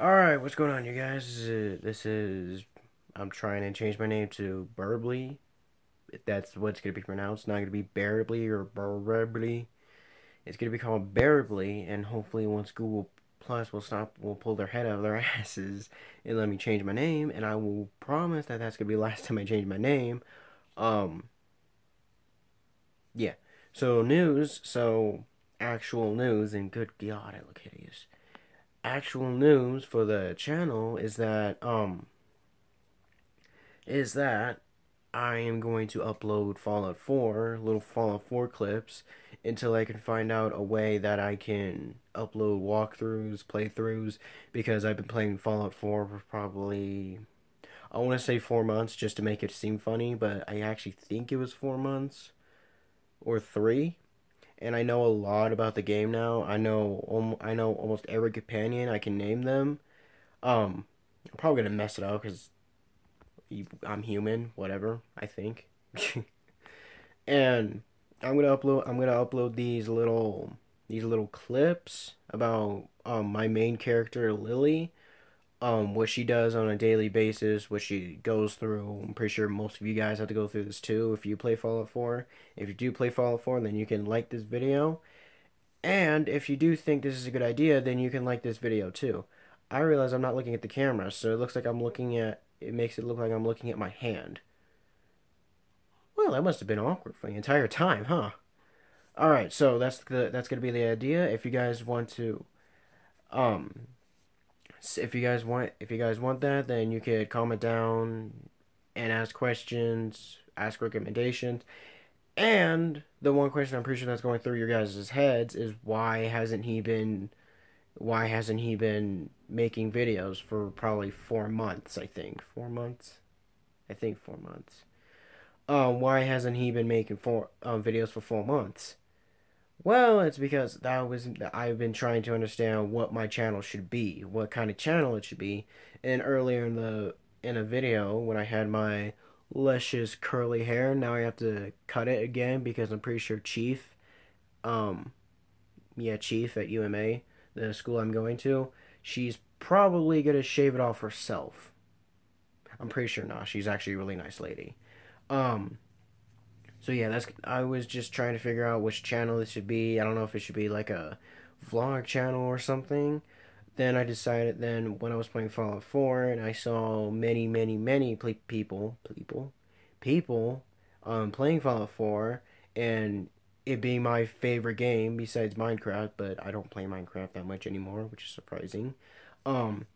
Alright, what's going on, you guys? This is. I'm trying to change my name to Burbly. That's what's going to be pronounced. Not going to be Bearably or Burbly. It's going to be called Bearably, and hopefully, once Google Plus will stop, will pull their head out of their asses and let me change my name, and I will promise that that's going to be the last time I change my name. Um. Yeah. So, news. So, actual news, and good God, I look hideous actual news for the channel is that um is that I am going to upload Fallout 4, little Fallout 4 clips until I can find out a way that I can upload walkthroughs, playthroughs because I've been playing Fallout 4 for probably I want to say 4 months just to make it seem funny, but I actually think it was 4 months or 3 and I know a lot about the game now. I know I know almost every companion. I can name them. Um, I'm probably gonna mess it up because I'm human. Whatever I think. and I'm gonna upload. I'm gonna upload these little these little clips about um my main character Lily um, what she does on a daily basis, what she goes through. I'm pretty sure most of you guys have to go through this too if you play Fallout 4. If you do play Fallout 4, then you can like this video. And if you do think this is a good idea, then you can like this video too. I realize I'm not looking at the camera, so it looks like I'm looking at, it makes it look like I'm looking at my hand. Well, that must have been awkward for the entire time, huh? Alright, so that's the, that's going to be the idea. If you guys want to, um, if you guys want if you guys want that, then you could comment down and ask questions, ask recommendations. And the one question I'm pretty sure that's going through your guys' heads is why hasn't he been why hasn't he been making videos for probably four months, I think. Four months? I think four months. Um, why hasn't he been making four um, videos for four months? Well, it's because that was I've been trying to understand what my channel should be, what kind of channel it should be. And earlier in the in a video when I had my luscious curly hair, now I have to cut it again because I'm pretty sure Chief, um, yeah, Chief at UMA, the school I'm going to, she's probably gonna shave it off herself. I'm pretty sure not. She's actually a really nice lady. Um, so yeah, that's I was just trying to figure out which channel this should be. I don't know if it should be like a vlog channel or something. Then I decided then when I was playing Fallout 4 and I saw many many many people people people um playing Fallout 4 and it being my favorite game besides Minecraft, but I don't play Minecraft that much anymore, which is surprising. Um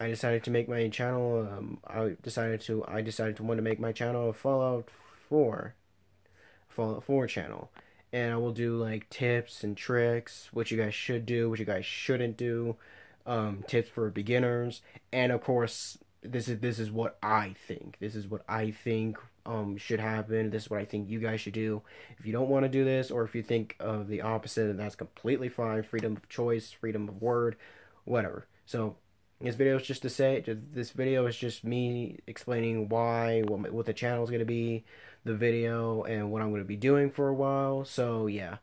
I decided to make my channel um I decided to I decided to want to make my channel Fallout 4 Fallout 4 channel. And I will do like tips and tricks, what you guys should do, what you guys shouldn't do, um, tips for beginners, and of course, this is this is what I think. This is what I think um, should happen. This is what I think you guys should do. If you don't want to do this, or if you think of the opposite, then that's completely fine. Freedom of choice, freedom of word, whatever. So this video is just to say, this video is just me explaining why, what, what the channel is going to be, the video, and what I'm going to be doing for a while. So, yeah.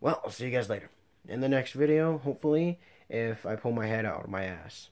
Well, I'll see you guys later. In the next video, hopefully, if I pull my head out of my ass.